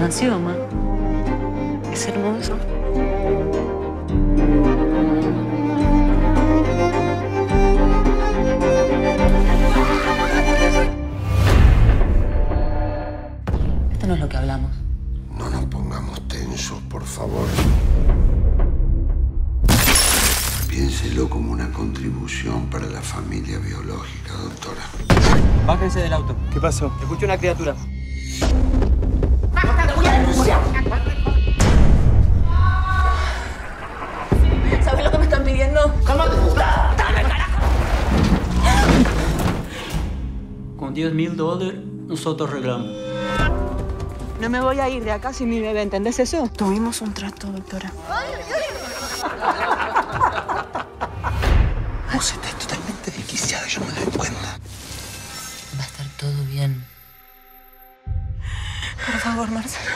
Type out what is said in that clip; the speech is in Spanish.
un ansioma. Es hermoso. Esto no es lo que hablamos. No nos pongamos tensos, por favor. Piénselo como una contribución para la familia biológica, doctora. Bájense del auto. ¿Qué pasó? Escuché una criatura. ¿Sabes Con 10 mil dólares, nosotros arreglamos. No me voy a ir de acá sin mi bebé, ¿entendés eso? Tuvimos un trato, doctora. Vos estás totalmente desquiciada, yo me doy cuenta. Va a estar todo bien. Por favor, Marcelo.